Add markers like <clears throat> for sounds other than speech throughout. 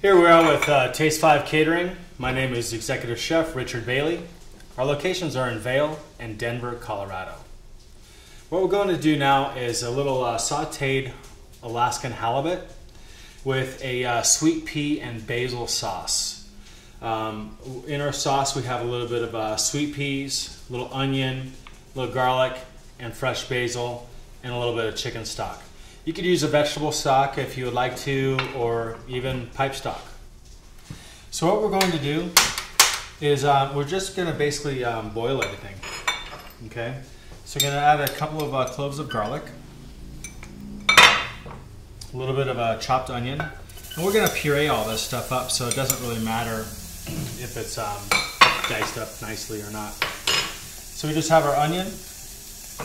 Here we are with uh, Taste 5 Catering. My name is Executive Chef Richard Bailey. Our locations are in Vail and Denver, Colorado. What we're going to do now is a little uh, sauteed Alaskan halibut with a uh, sweet pea and basil sauce. Um, in our sauce, we have a little bit of uh, sweet peas, a little onion, a little garlic, and fresh basil, and a little bit of chicken stock. You could use a vegetable stock if you would like to, or even pipe stock. So what we're going to do is uh, we're just going to basically um, boil everything. Okay. So we're going to add a couple of uh, cloves of garlic, a little bit of a chopped onion, and we're going to puree all this stuff up so it doesn't really matter if it's um, diced up nicely or not. So we just have our onion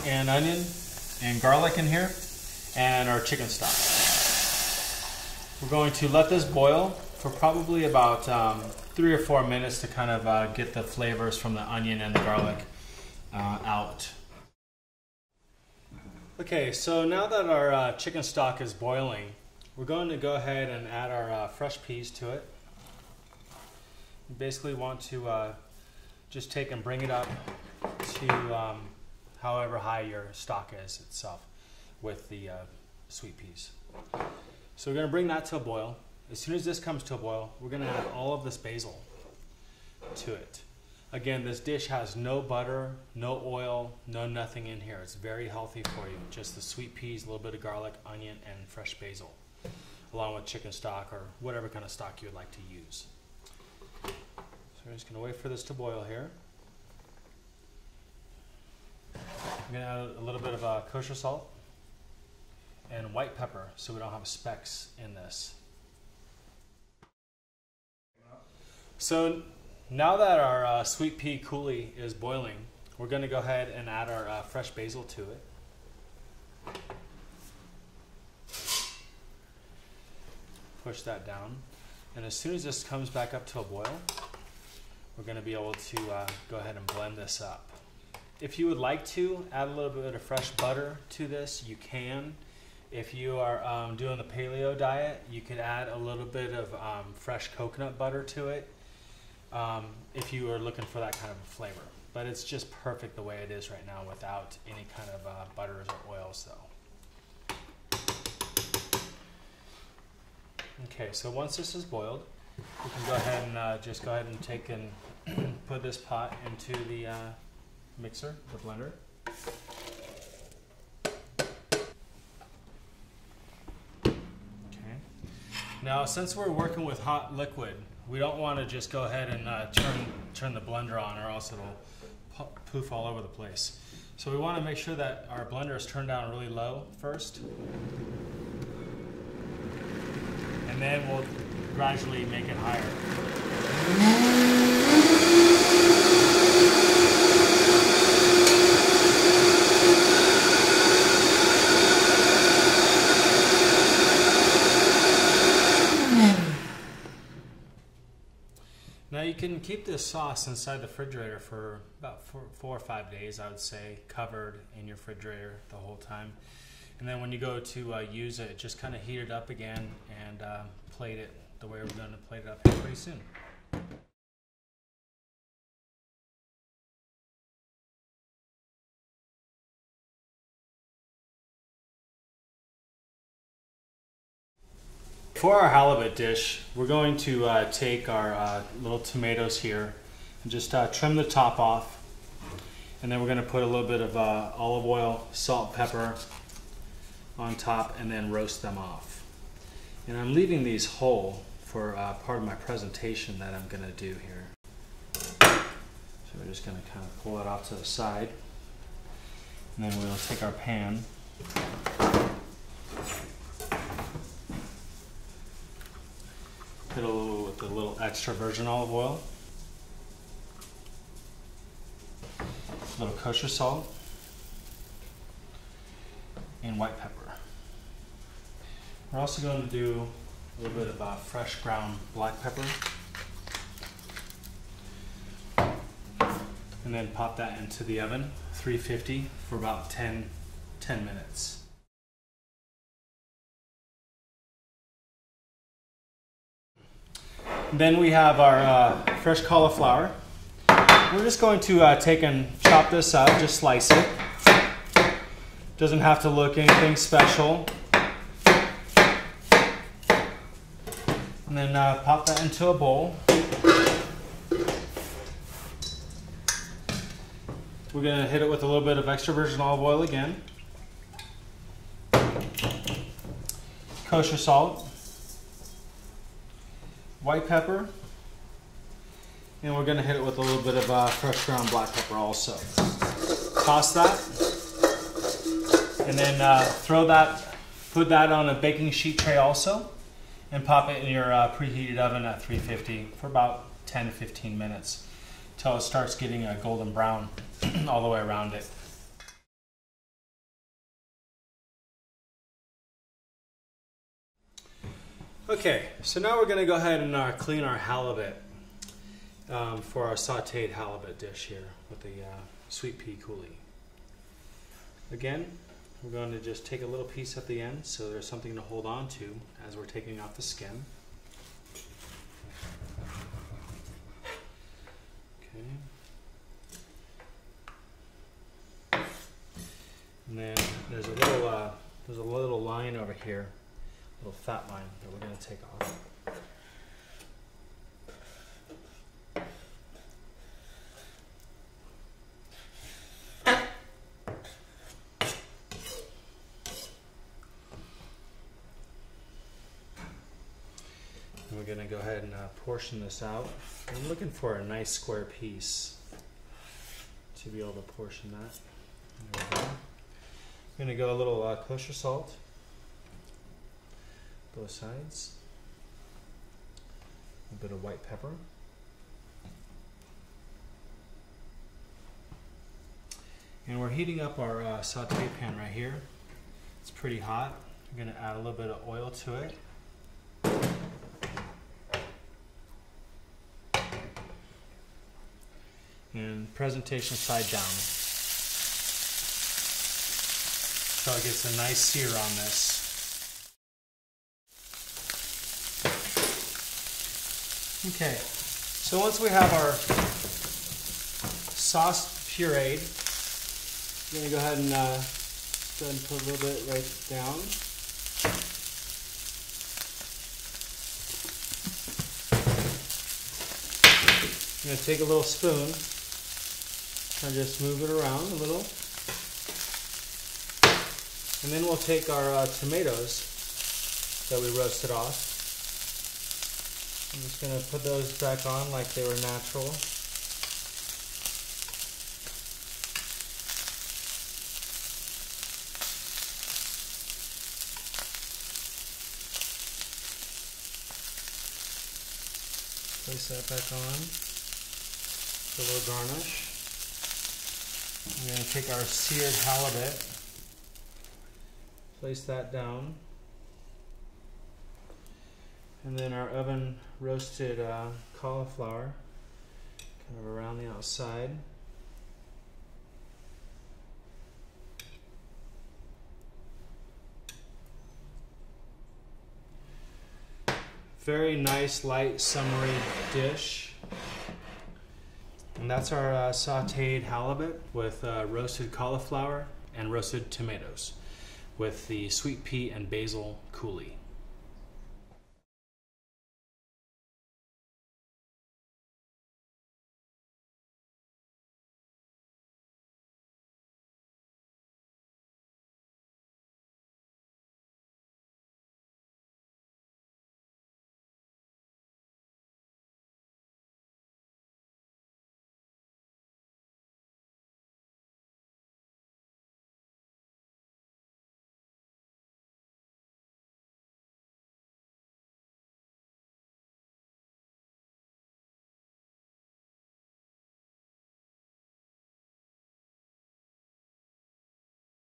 and onion and garlic in here and our chicken stock. We're going to let this boil for probably about um, three or four minutes to kind of uh, get the flavors from the onion and the garlic uh, out. Okay, so now that our uh, chicken stock is boiling, we're going to go ahead and add our uh, fresh peas to it. You basically want to uh, just take and bring it up to um, however high your stock is itself with the uh, sweet peas. So we're going to bring that to a boil. As soon as this comes to a boil, we're going to add all of this basil to it. Again, this dish has no butter, no oil, no nothing in here. It's very healthy for you. Just the sweet peas, a little bit of garlic, onion, and fresh basil, along with chicken stock or whatever kind of stock you would like to use. So we're just going to wait for this to boil here. I'm to add a little bit of uh, kosher salt and white pepper so we don't have specks in this. So now that our uh, sweet pea coulis is boiling, we're going to go ahead and add our uh, fresh basil to it. Push that down. And as soon as this comes back up to a boil, we're going to be able to uh, go ahead and blend this up. If you would like to add a little bit of fresh butter to this, you can. If you are um, doing the paleo diet, you could add a little bit of um, fresh coconut butter to it um, if you are looking for that kind of a flavor. But it's just perfect the way it is right now without any kind of uh, butters or oils though. Okay, so once this is boiled, you can go ahead and uh, just go ahead and take and <clears throat> put this pot into the uh, mixer, the blender. Now, since we're working with hot liquid, we don't want to just go ahead and uh, turn, turn the blender on or else it'll poof all over the place. So we want to make sure that our blender is turned down really low first. And then we'll gradually make it higher. Can keep this sauce inside the refrigerator for about four, four, or five days, I would say, covered in your refrigerator the whole time. And then when you go to uh, use it, just kind of heat it up again and uh, plate it the way we're going to plate it up here pretty soon. For our halibut dish, we're going to uh, take our uh, little tomatoes here and just uh, trim the top off. And then we're going to put a little bit of uh, olive oil, salt, pepper on top and then roast them off. And I'm leaving these whole for uh, part of my presentation that I'm going to do here. So we're just going to kind of pull it off to the side. And then we'll take our pan Hit a little with a little extra virgin olive oil. A little kosher salt. And white pepper. We're also going to do a little bit of uh, fresh ground black pepper. And then pop that into the oven, 350 for about 10, 10 minutes. Then we have our uh, fresh cauliflower. We're just going to uh, take and chop this up, just slice it. Doesn't have to look anything special. And then uh, pop that into a bowl. We're gonna hit it with a little bit of extra virgin olive oil again. Kosher salt. White pepper. And we're gonna hit it with a little bit of uh, fresh ground black pepper also. Toss that. And then uh, throw that, put that on a baking sheet tray also. And pop it in your uh, preheated oven at 350 for about 10 to 15 minutes until it starts getting a golden brown <clears throat> all the way around it. Okay, so now we're going to go ahead and uh, clean our halibut um, for our sauteed halibut dish here with the uh, sweet pea coulis. Again, we're going to just take a little piece at the end so there's something to hold on to as we're taking off the skin. Okay. And then there's a little uh, there's a little line over here, little fat line that we're going to take off. And we're going to go ahead and uh, portion this out. I'm looking for a nice square piece to be able to portion that. I'm going to go a little uh, kosher salt, both sides, a bit of white pepper. And we're heating up our uh, saute pan right here. It's pretty hot. I'm going to add a little bit of oil to it. and presentation side down. So it gets a nice sear on this. Okay, so once we have our sauce pureed, I'm to go ahead and uh, go ahead and put a little bit right down. I'm to take a little spoon and just move it around a little. And then we'll take our uh, tomatoes that we roasted off. I'm just going to put those back on like they were natural. Place that back on. A little garnish. I'm going to take our seared halibut, place that down, and then our oven roasted uh, cauliflower, kind of around the outside. Very nice, light, summery dish. And that's our uh, sauteed halibut with uh, roasted cauliflower and roasted tomatoes with the sweet pea and basil coulis.